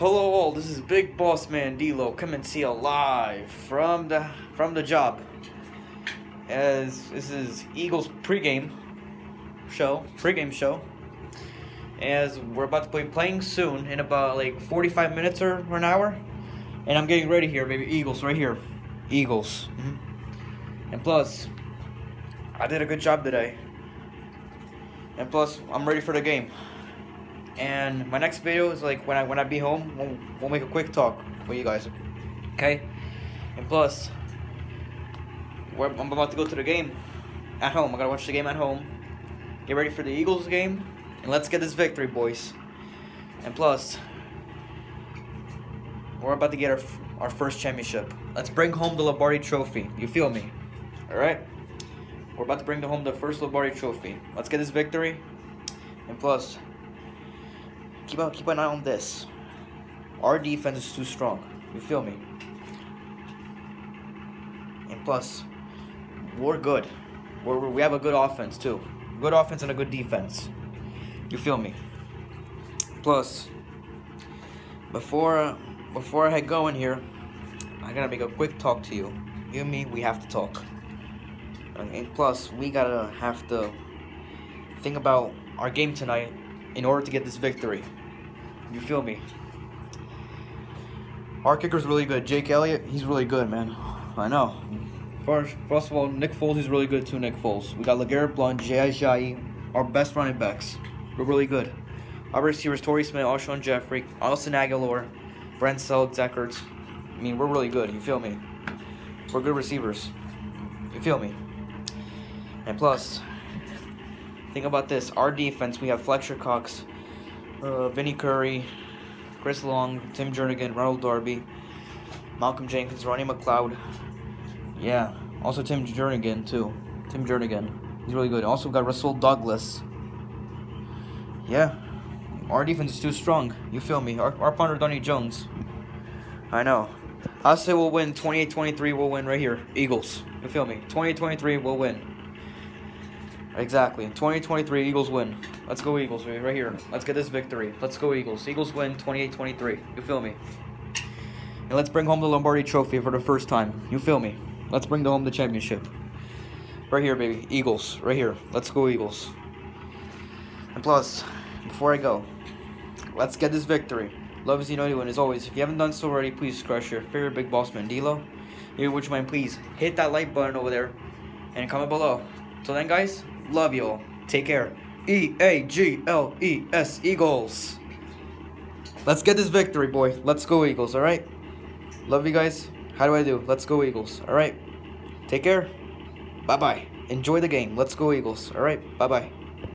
Hello all, this is Big Boss Man D'Lo coming to you live from the from the job. As this is Eagles pregame show, pregame show. As we're about to be playing soon in about like 45 minutes or, or an hour, and I'm getting ready here, baby. Eagles right here, Eagles. Mhm. And plus, I did a good job today. And plus, I'm ready for the game. And my next video is like when I when I be home, we'll, we'll make a quick talk with you guys. Okay? And plus, I'm about to go to the game at home. I gotta watch the game at home. Get ready for the Eagles game, and let's get this victory, boys. And plus, we're about to get our our first championship. Let's bring home the Lombardi Trophy. You feel me? All right. We're about to bring home the first Lombardi Trophy. Let's get this victory. And plus, keep keep an eye on this. Our defense is too strong. You feel me? And plus, we're good. We're, we have a good offense too. Good offense and a good defense. You feel me? Plus, before before I go in here, I gotta make a quick talk to you. You and me, we have to talk. And plus, we gotta have to think about our game tonight in order to get this victory. You feel me? Our kicker's really good. Jake Elliott, he's really good, man. I know. First, first of all, Nick Foles is really good too. Nick Foles. We got LeGarrette Blount, Jay Ajayi, our best running backs. We're really good. Our receivers: Torrey Smith, Alshon Jeffery, Austin Agholor, Brent Celek, Deckards. I mean, we're really good. You feel me? We're good receivers. You feel me? And plus, think about this: our defense. We have Fletcher Cox, uh, Vinny Curry, Chris Long, Tim Jernigan, Ronald Darby, Malcolm Jenkins, Ronnie McLeod. Yeah, also Tim Jernigan too. Tim Jernigan, he's really good. Also got Russell Douglas. Yeah, our defense is too strong. You feel me? Our, our punter Donnie Jones. I know. I'll say we'll win 28-23. We'll win right here. Eagles. You feel me? 28-23. We'll win. Exactly. 2023 Eagles win. Let's go Eagles right right here. Let's get this victory. Let's go Eagles. Eagles win 28-23. You feel me? And let's bring home the Lombardi trophy for the first time. You feel me? Let's bring home the championship. Right here, baby. Eagles. Right here. Let's go Eagles. And plus, before I go, let's get this victory. Love is you you, and as always, if you haven't done so already, please crush your favorite big boss man, D'Lo. Here, would you mind please hit that like button over there and comment below. Till then, guys, love you all. Take care. E A G L E S Eagles. Let's get this victory, boy. Let's go Eagles. All right. Love you guys. How do I do? Let's go Eagles. All right. Take care. Bye bye. Enjoy the game. Let's go Eagles. All right. Bye bye.